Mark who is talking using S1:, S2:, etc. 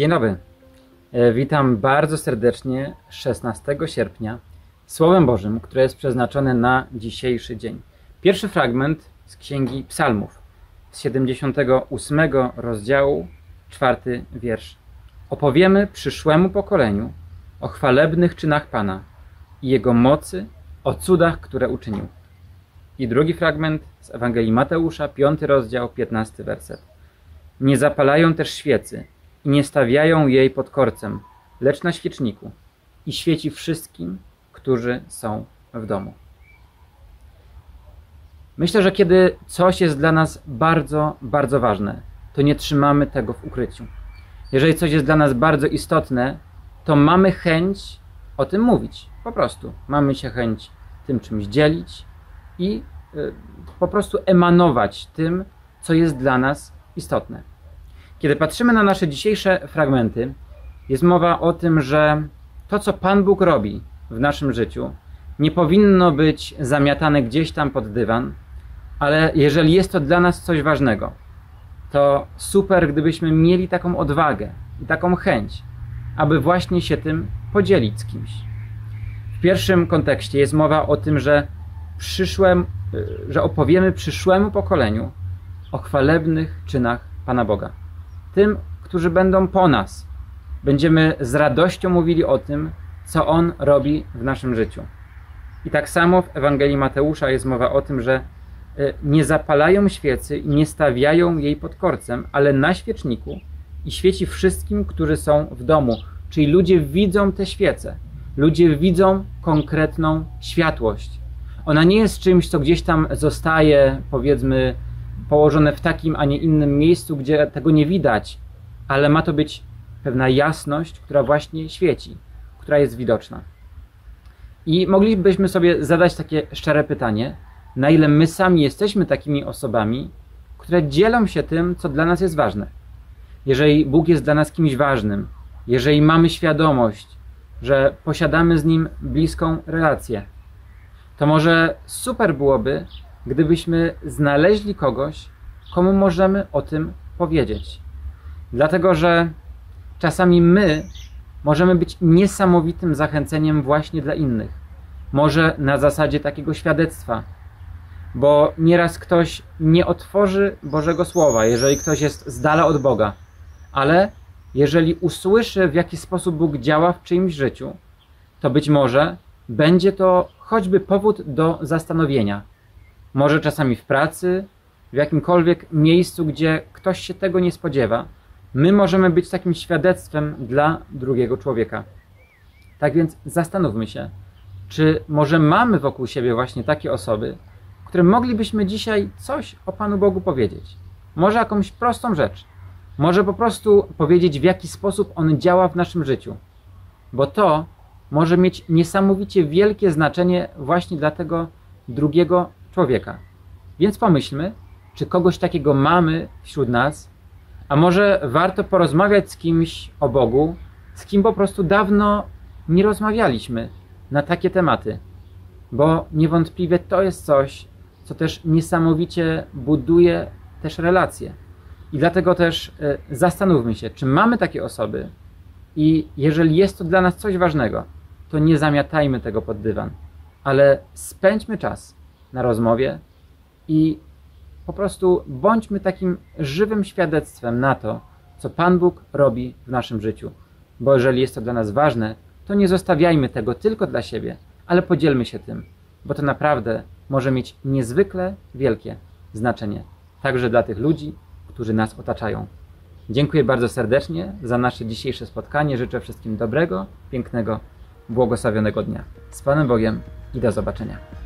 S1: Dzień dobry. E, Witam bardzo serdecznie 16 sierpnia Słowem Bożym, które jest przeznaczone na dzisiejszy dzień. Pierwszy fragment z Księgi Psalmów z 78 rozdziału, czwarty wiersz. Opowiemy przyszłemu pokoleniu o chwalebnych czynach Pana i Jego mocy, o cudach, które uczynił. I drugi fragment z Ewangelii Mateusza, piąty rozdział, piętnasty werset. Nie zapalają też świecy i nie stawiają jej pod korcem, lecz na świeczniku i świeci wszystkim, którzy są w domu. Myślę, że kiedy coś jest dla nas bardzo, bardzo ważne, to nie trzymamy tego w ukryciu. Jeżeli coś jest dla nas bardzo istotne, to mamy chęć o tym mówić. Po prostu mamy się chęć tym czymś dzielić i y, po prostu emanować tym, co jest dla nas istotne. Kiedy patrzymy na nasze dzisiejsze fragmenty, jest mowa o tym, że to, co Pan Bóg robi w naszym życiu, nie powinno być zamiatane gdzieś tam pod dywan, ale jeżeli jest to dla nas coś ważnego, to super, gdybyśmy mieli taką odwagę i taką chęć, aby właśnie się tym podzielić z kimś. W pierwszym kontekście jest mowa o tym, że, przyszłym, że opowiemy przyszłemu pokoleniu o chwalebnych czynach Pana Boga. Tym, którzy będą po nas. Będziemy z radością mówili o tym, co On robi w naszym życiu. I tak samo w Ewangelii Mateusza jest mowa o tym, że nie zapalają świecy i nie stawiają jej pod korcem, ale na świeczniku i świeci wszystkim, którzy są w domu. Czyli ludzie widzą te świece. Ludzie widzą konkretną światłość. Ona nie jest czymś, co gdzieś tam zostaje, powiedzmy, położone w takim, a nie innym miejscu, gdzie tego nie widać, ale ma to być pewna jasność, która właśnie świeci, która jest widoczna. I moglibyśmy sobie zadać takie szczere pytanie, na ile my sami jesteśmy takimi osobami, które dzielą się tym, co dla nas jest ważne. Jeżeli Bóg jest dla nas kimś ważnym, jeżeli mamy świadomość, że posiadamy z Nim bliską relację, to może super byłoby, gdybyśmy znaleźli kogoś, komu możemy o tym powiedzieć. Dlatego, że czasami my możemy być niesamowitym zachęceniem właśnie dla innych. Może na zasadzie takiego świadectwa, bo nieraz ktoś nie otworzy Bożego Słowa, jeżeli ktoś jest z dala od Boga, ale jeżeli usłyszy, w jaki sposób Bóg działa w czyimś życiu, to być może będzie to choćby powód do zastanowienia. Może czasami w pracy, w jakimkolwiek miejscu, gdzie ktoś się tego nie spodziewa, my możemy być takim świadectwem dla drugiego człowieka. Tak więc zastanówmy się, czy może mamy wokół siebie właśnie takie osoby, którym moglibyśmy dzisiaj coś o Panu Bogu powiedzieć. Może jakąś prostą rzecz. Może po prostu powiedzieć, w jaki sposób On działa w naszym życiu. Bo to może mieć niesamowicie wielkie znaczenie właśnie dla tego drugiego człowieka. Więc pomyślmy, czy kogoś takiego mamy wśród nas, a może warto porozmawiać z kimś o Bogu, z kim po prostu dawno nie rozmawialiśmy na takie tematy. Bo niewątpliwie to jest coś, co też niesamowicie buduje też relacje. I dlatego też zastanówmy się, czy mamy takie osoby i jeżeli jest to dla nas coś ważnego, to nie zamiatajmy tego pod dywan, ale spędźmy czas na rozmowie i po prostu bądźmy takim żywym świadectwem na to, co Pan Bóg robi w naszym życiu. Bo jeżeli jest to dla nas ważne, to nie zostawiajmy tego tylko dla siebie, ale podzielmy się tym, bo to naprawdę może mieć niezwykle wielkie znaczenie, także dla tych ludzi, którzy nas otaczają. Dziękuję bardzo serdecznie za nasze dzisiejsze spotkanie. Życzę wszystkim dobrego, pięknego, błogosławionego dnia. Z Panem Bogiem i do zobaczenia.